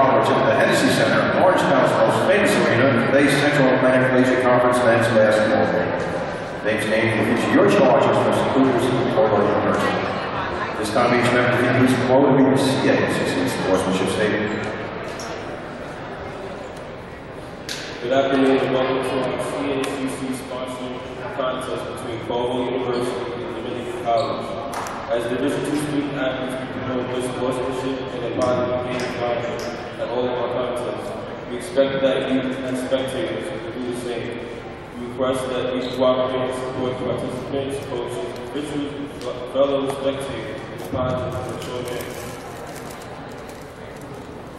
College at the Hennessy Center, Orangetown's most famous arena, for today's Central Atlantic Collegiate Conference men's basketball game. Names named will feature your charges for the Cougars of Florida University. This time each member of the Eagles quote will be CA sportsmanship statement. Good afternoon and welcome to the CACC sponsored contest between Caldwell University and Dominican College. As Division II student athletes, we promote good sportsmanship and embody the game values at all of our contests. We expect that you as spectators will do the same. We request that you cooperate and support participants, coaches, officials, fellow spectators context of the show.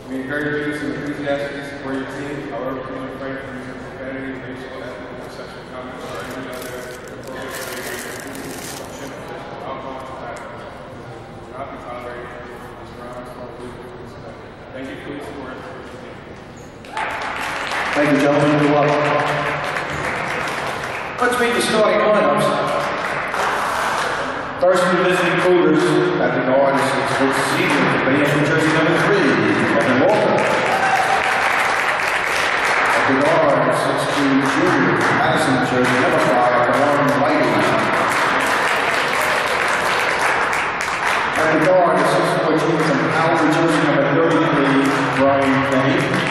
We encourage you to enthusiastically support your team, however, please refrain from using profanity, racial, ethnic, or sexual comments, or any other inappropriate behavior, including alcohol, tobacco. Will not be tolerated in this grounds for legal respect. Thank you for your support. Thank you, gentlemen. Good luck. Let's meet the starting lineups. First, the visiting Cougars at the is six foot senior, playing for jersey number three, Kevin Walker. The six two junior, Madison, jersey number five, Warren Whiting. At the guard, six foot junior from Howard, jersey number thirty-three, Brian Kenny.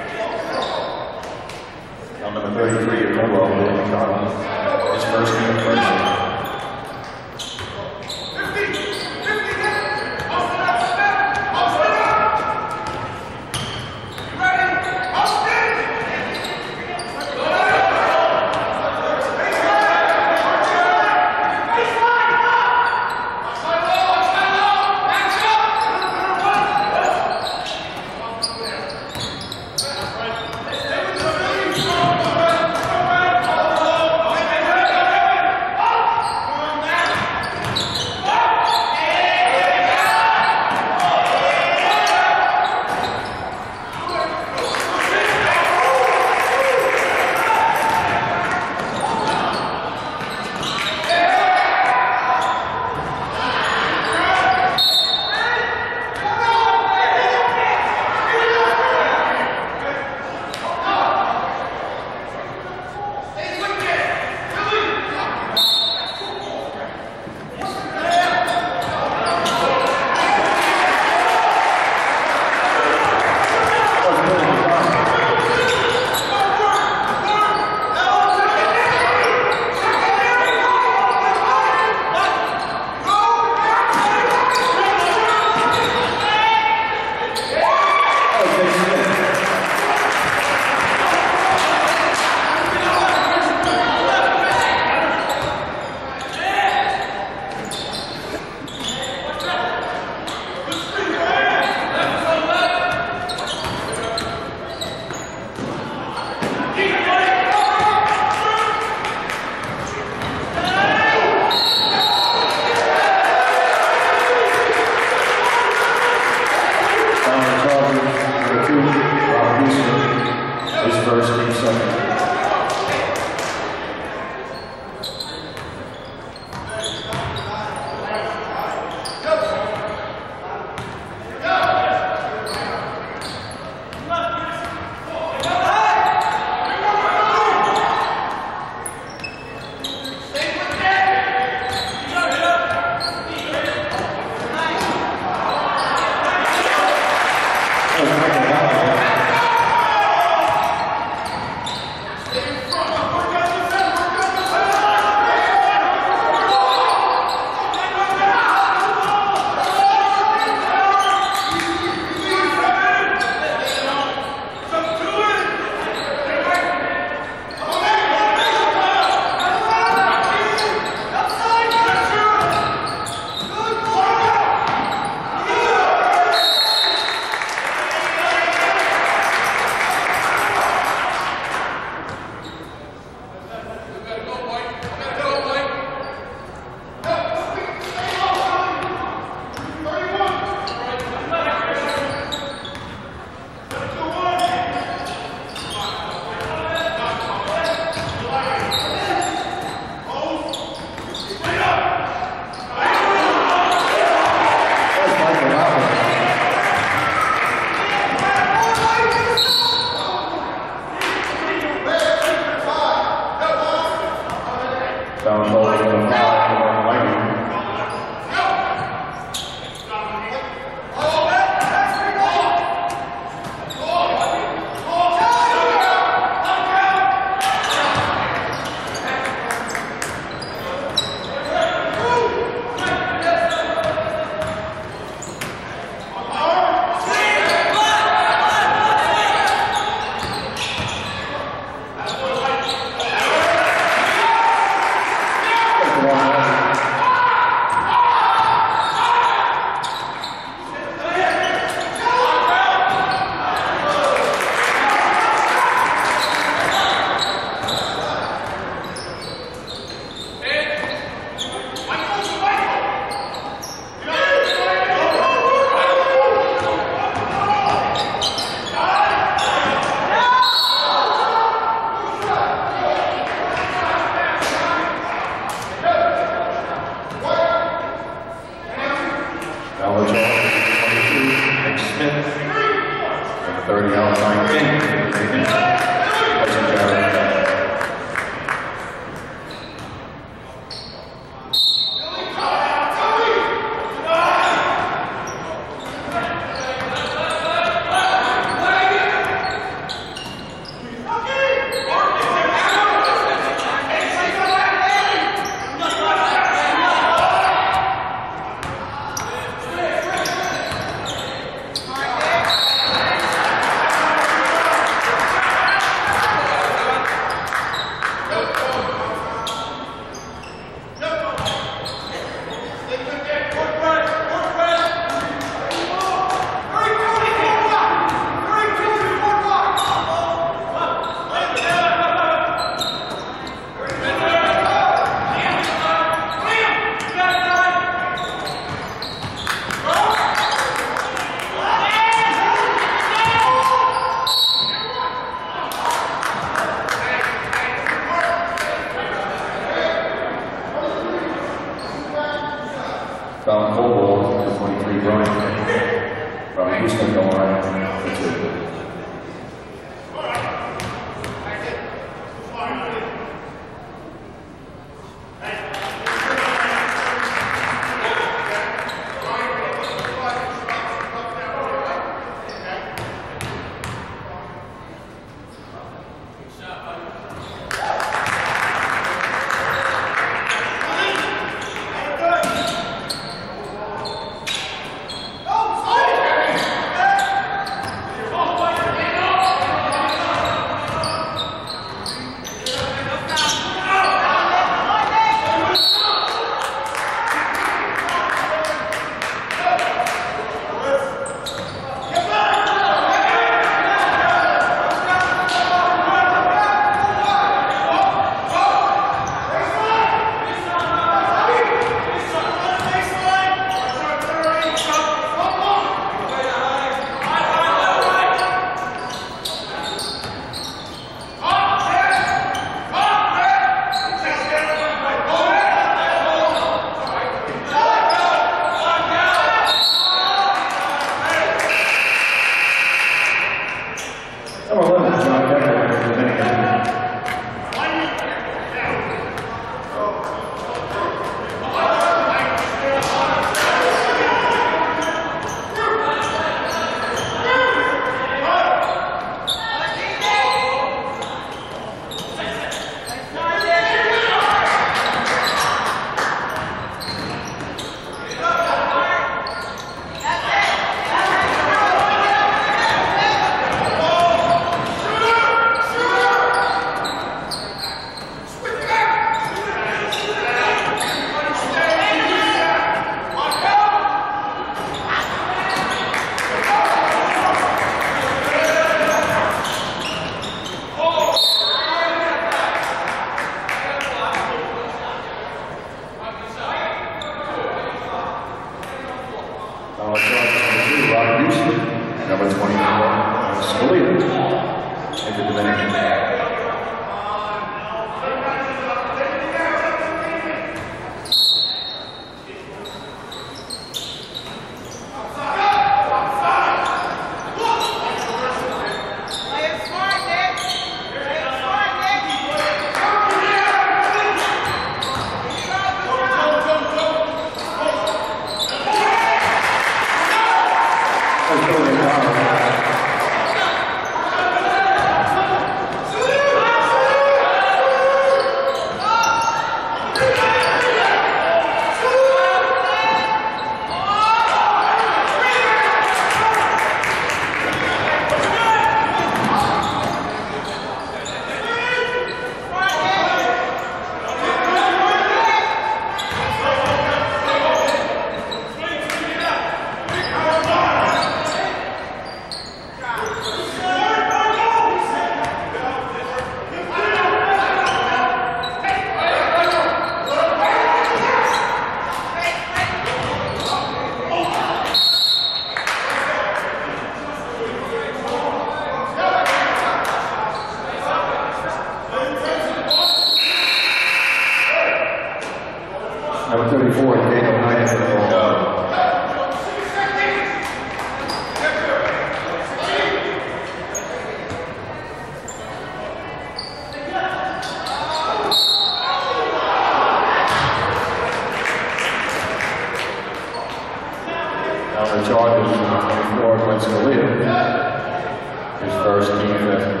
24, Glenn Scalia. His first team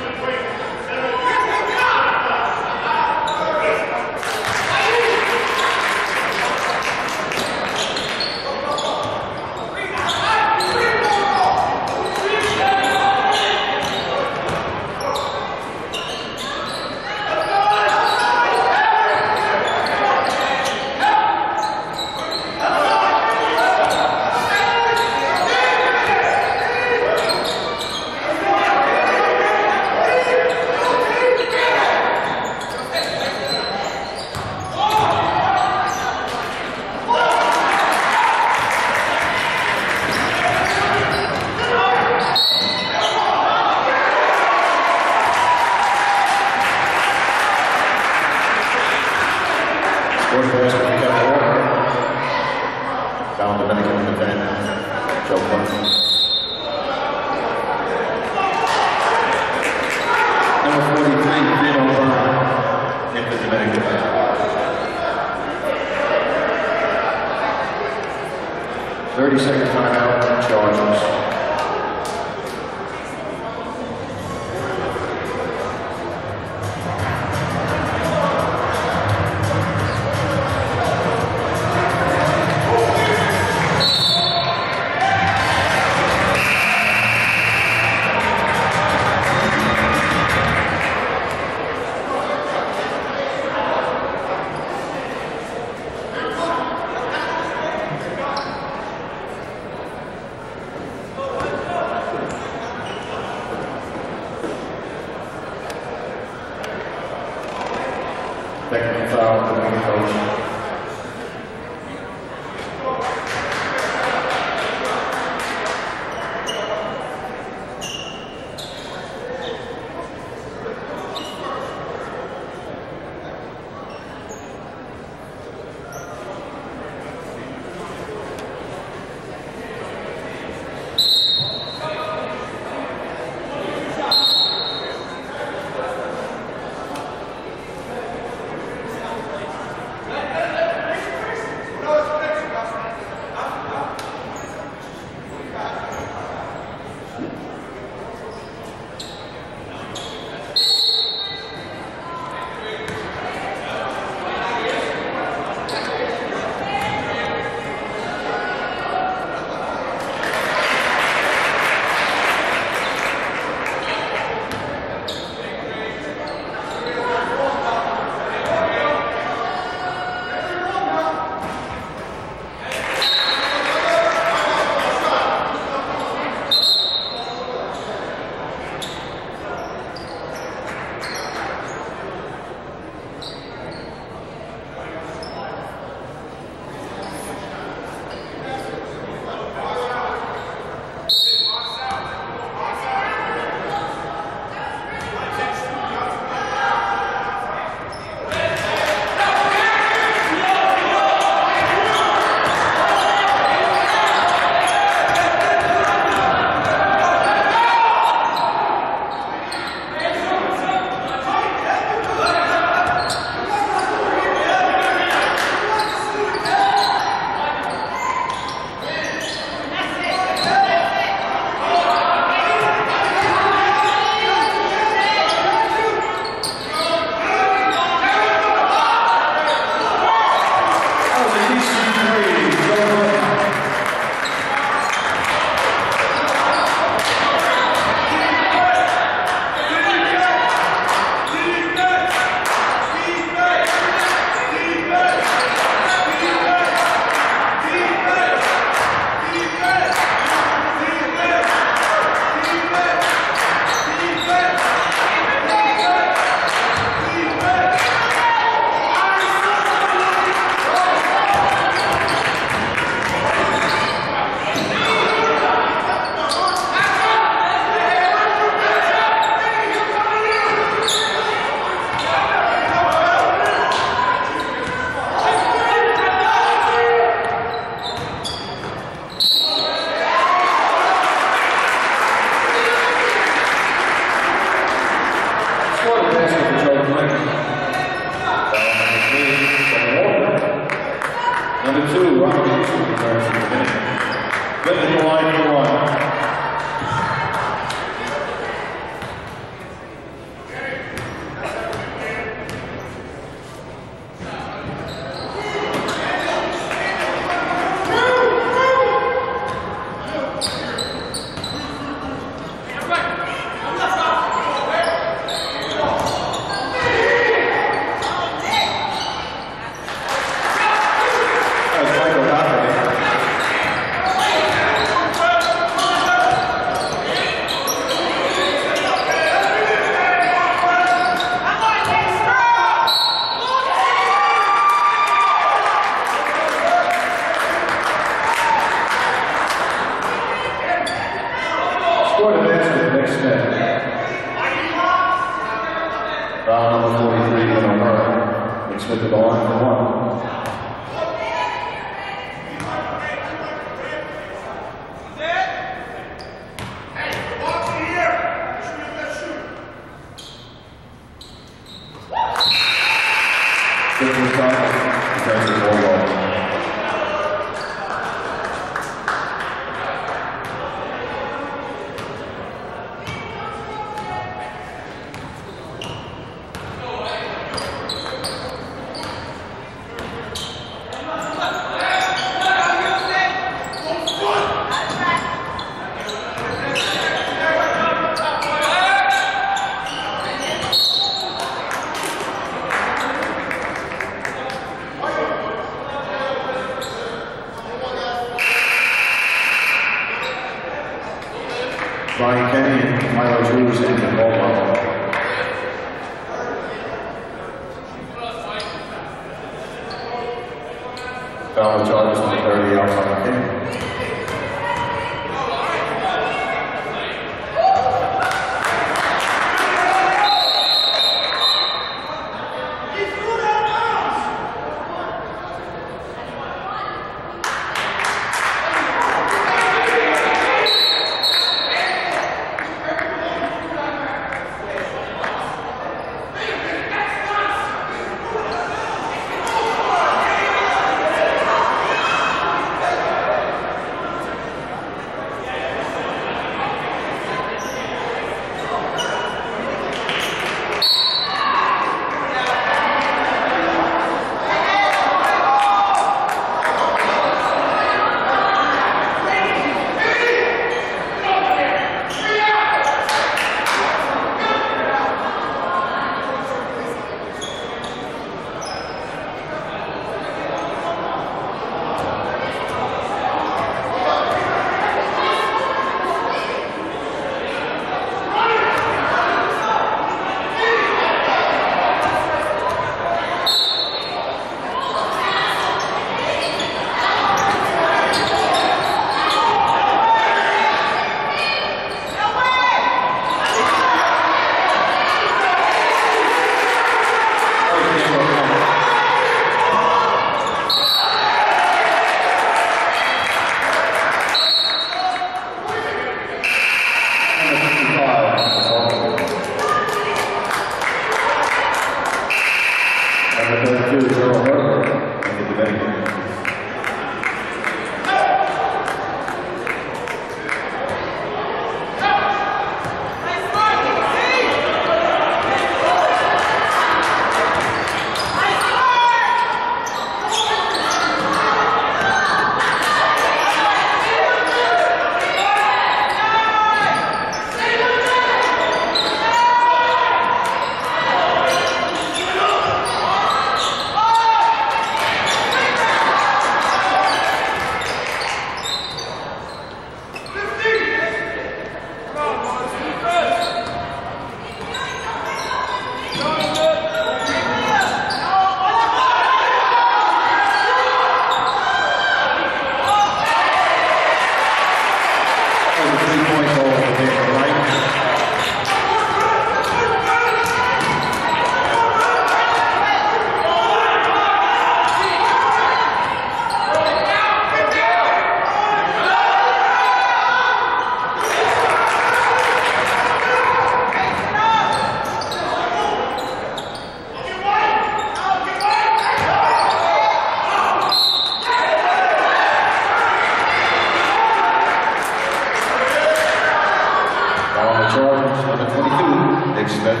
Smith.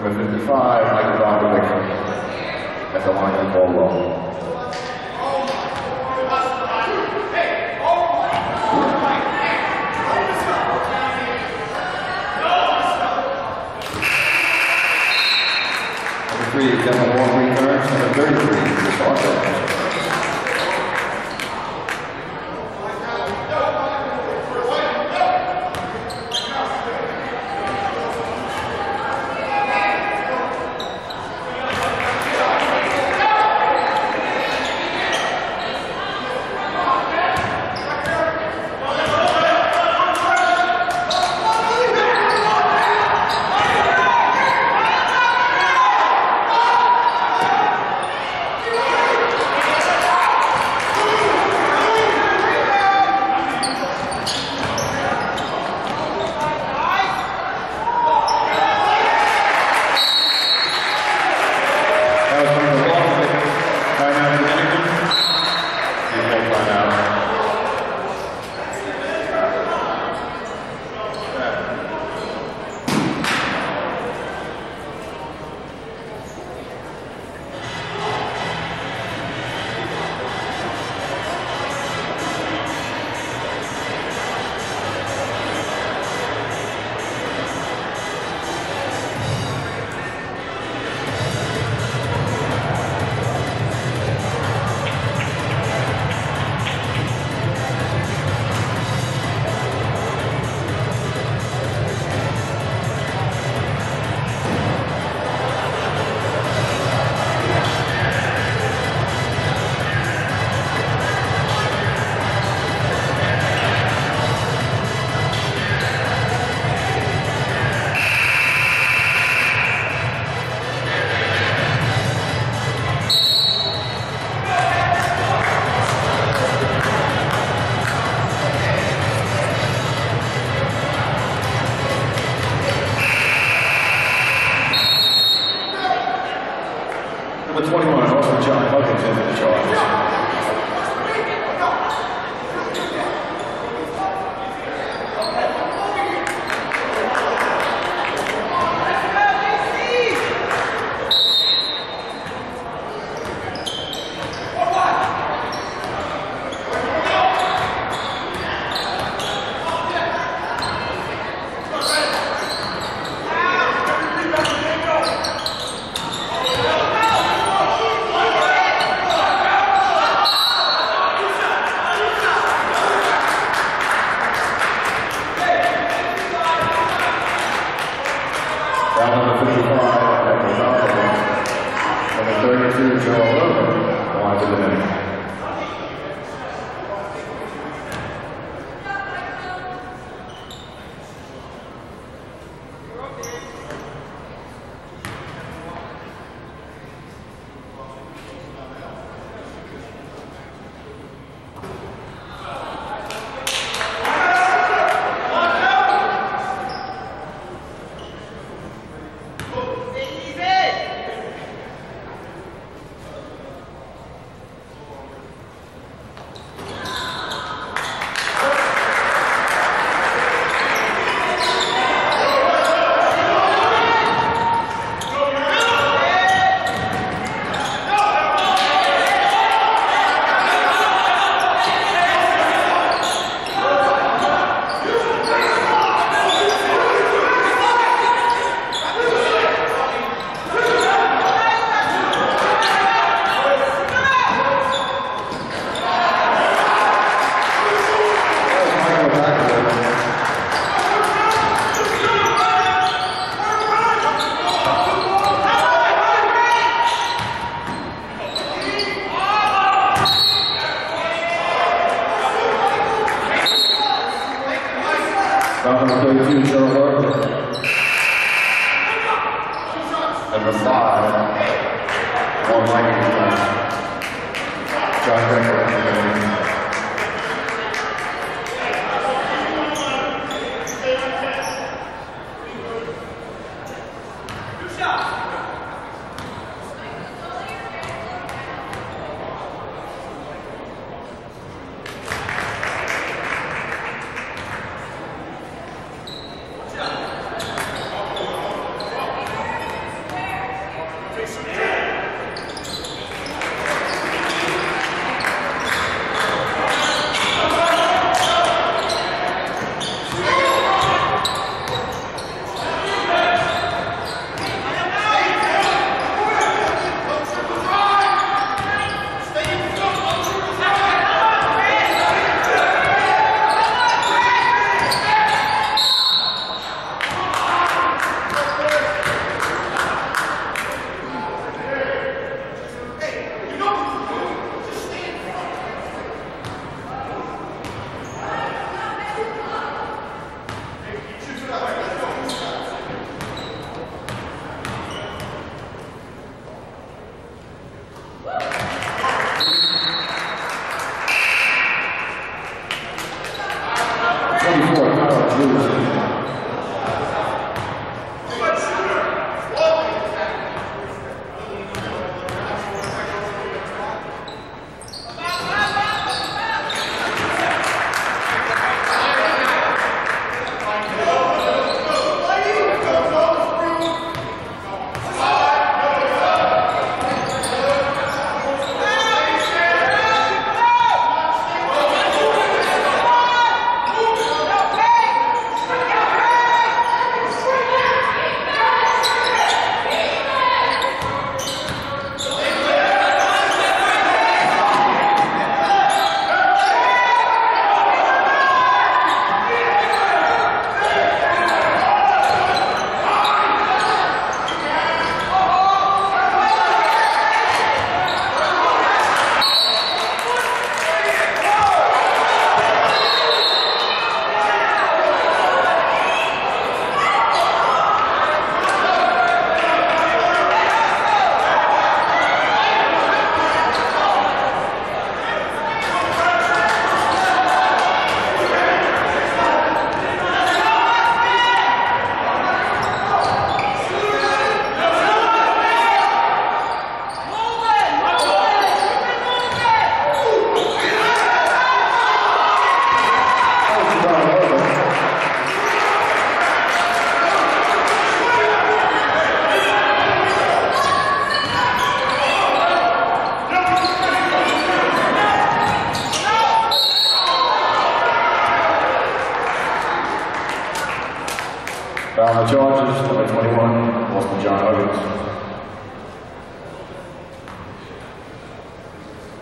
Number 55, Michael Dominic at the line and ball low. Three, Devin Walker, number 33, Chris Arthur.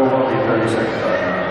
我们一定要实现。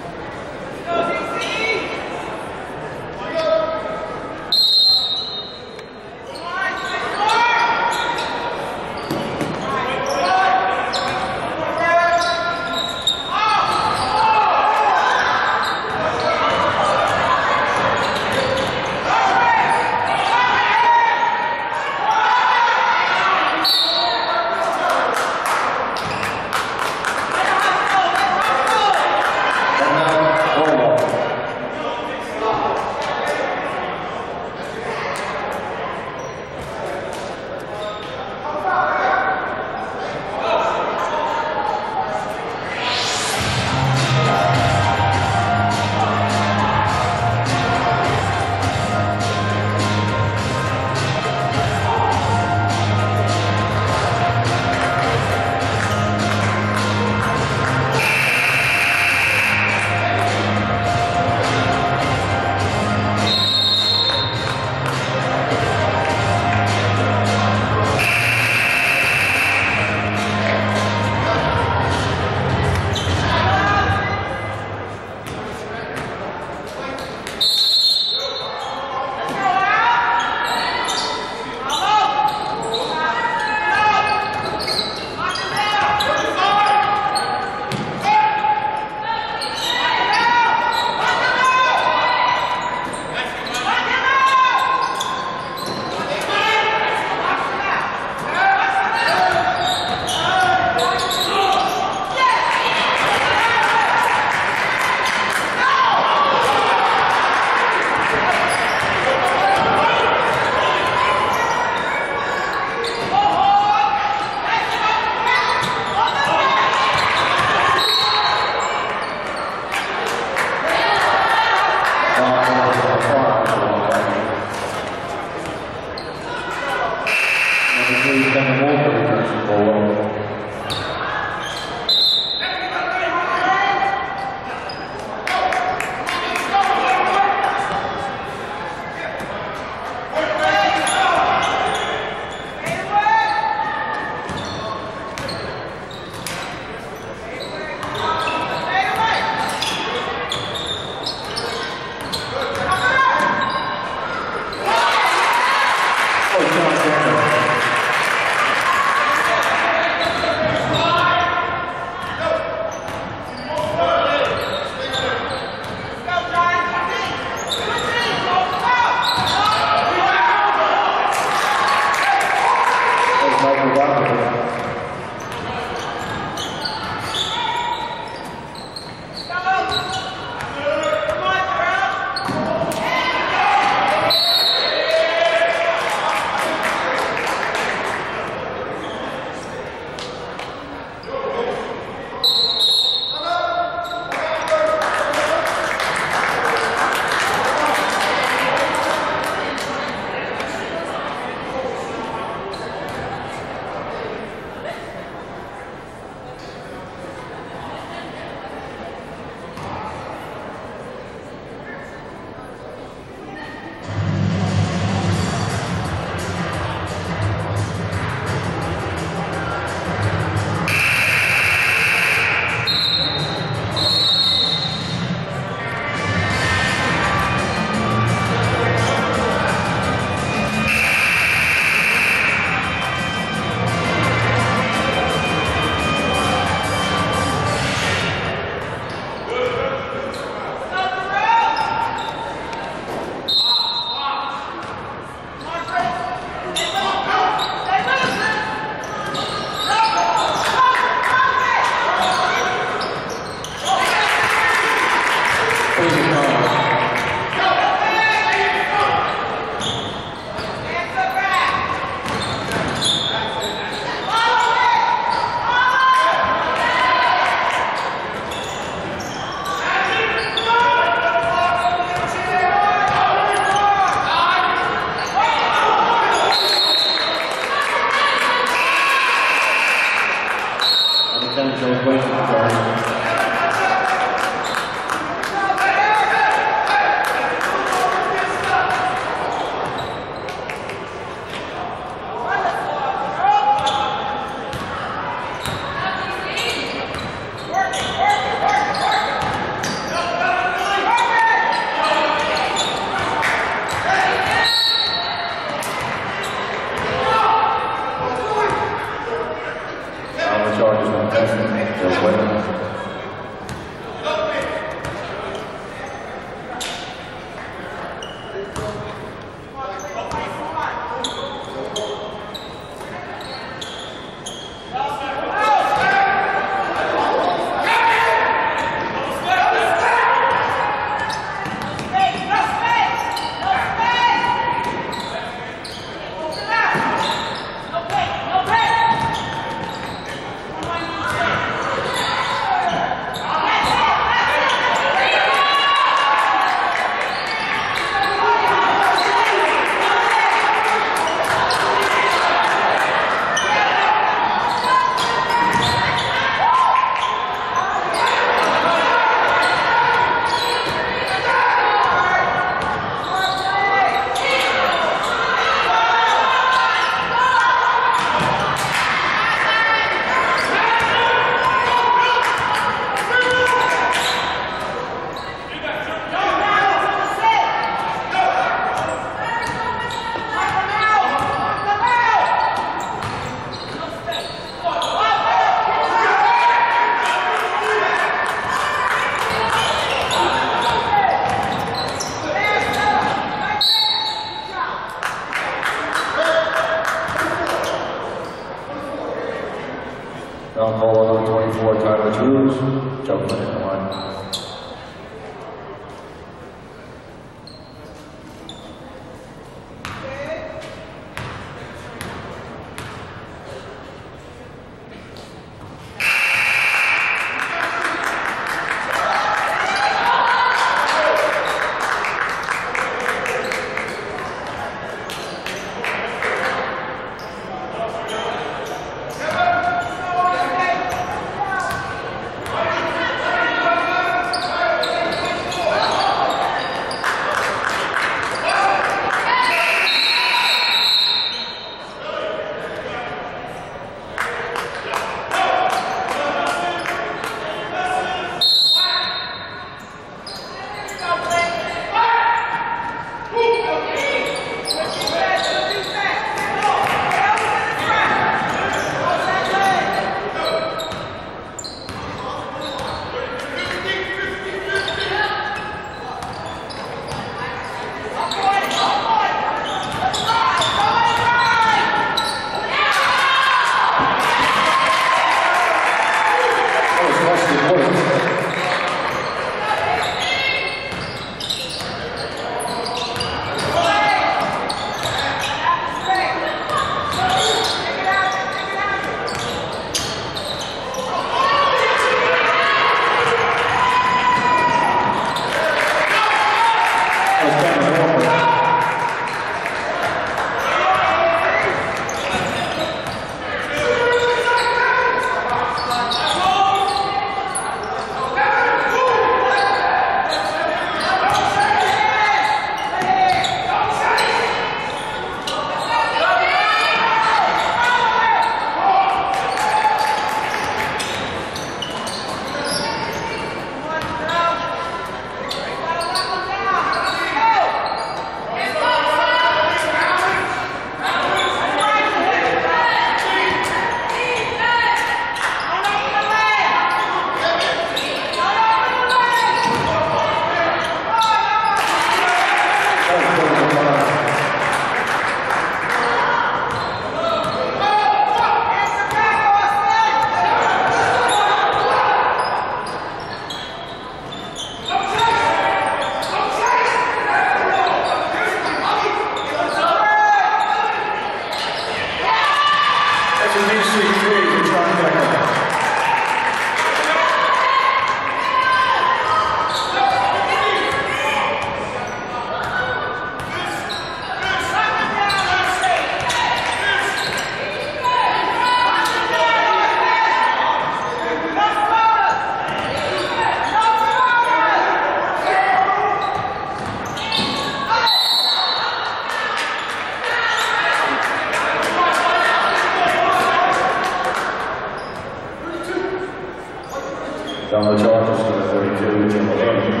Donald Charges to the 32, Jim Lane.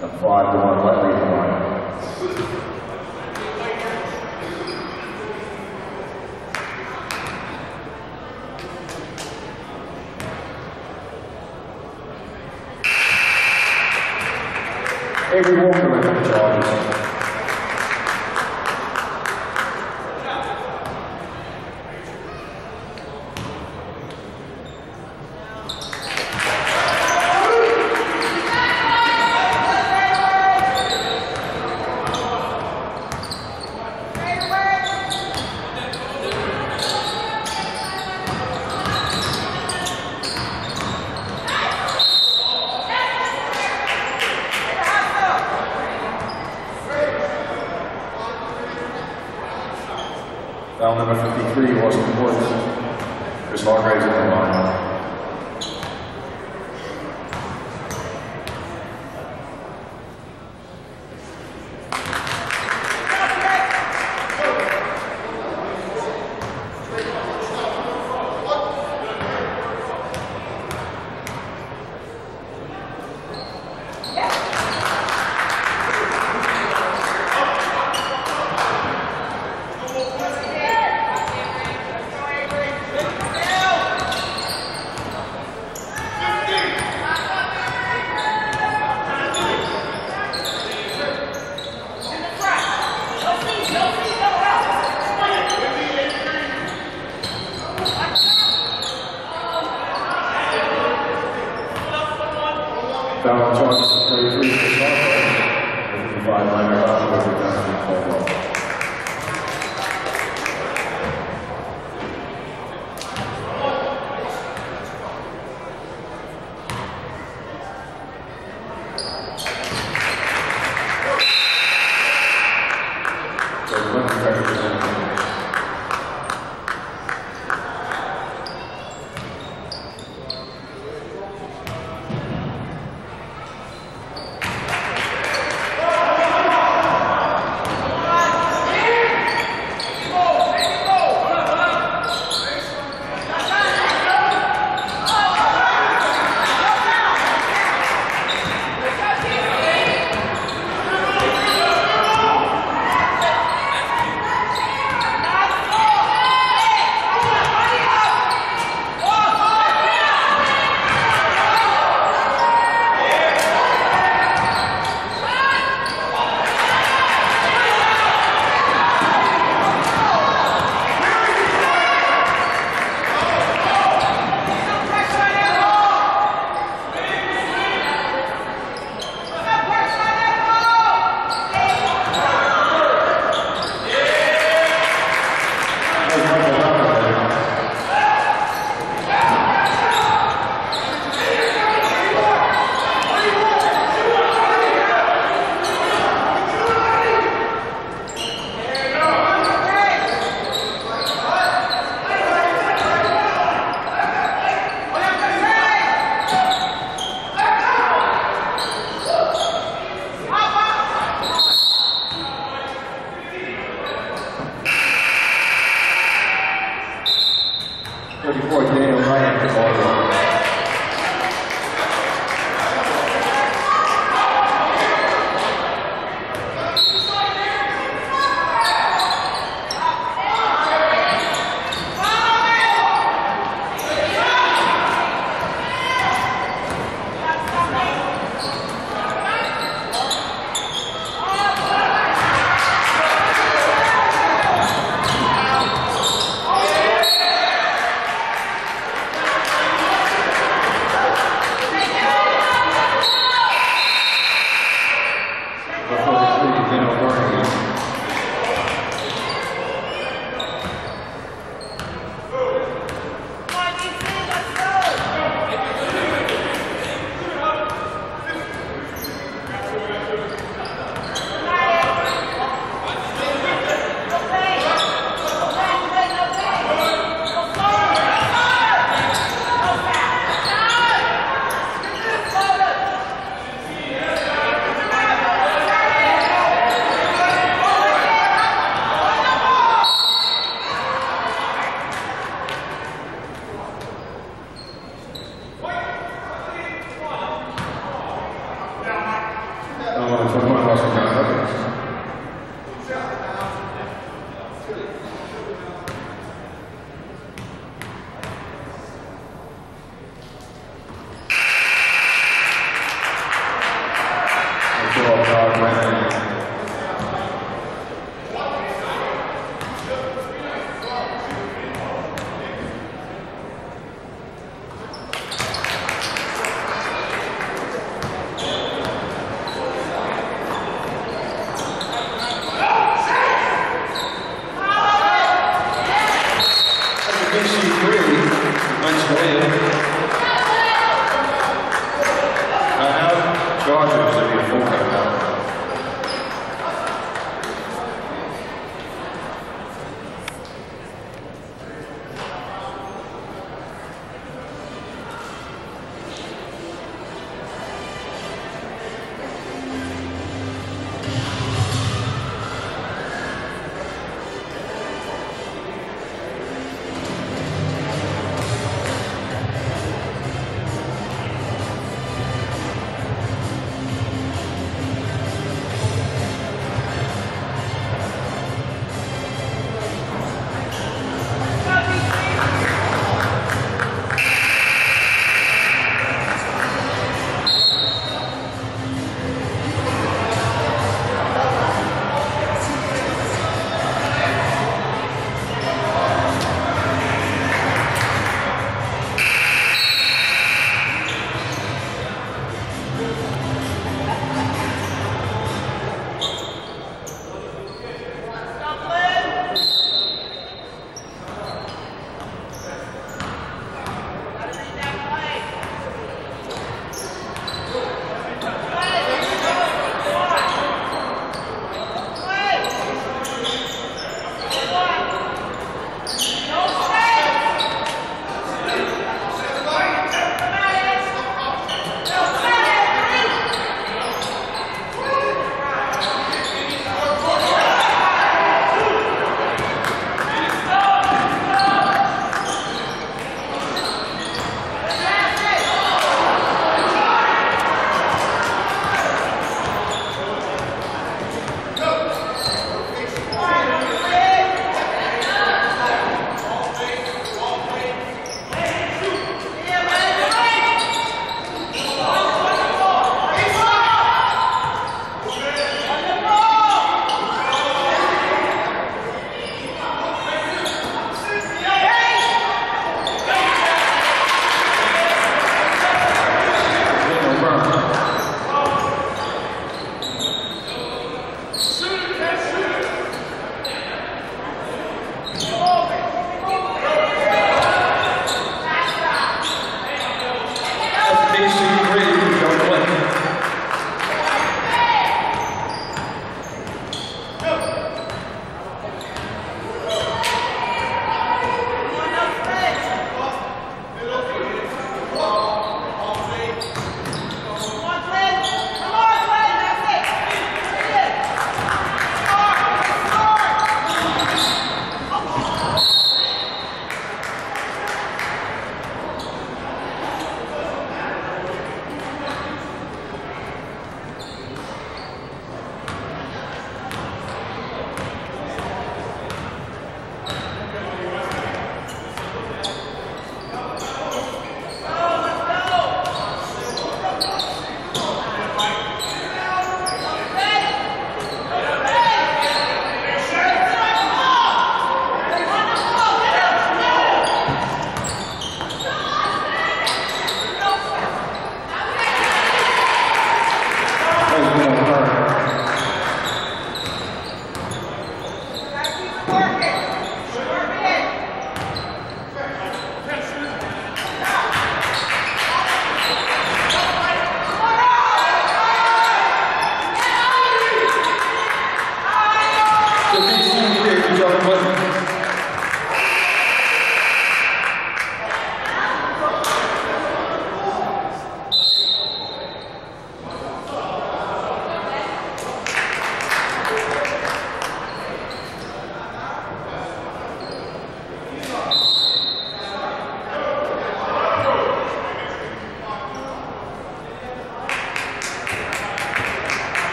The 5 to 1 by 3 to line.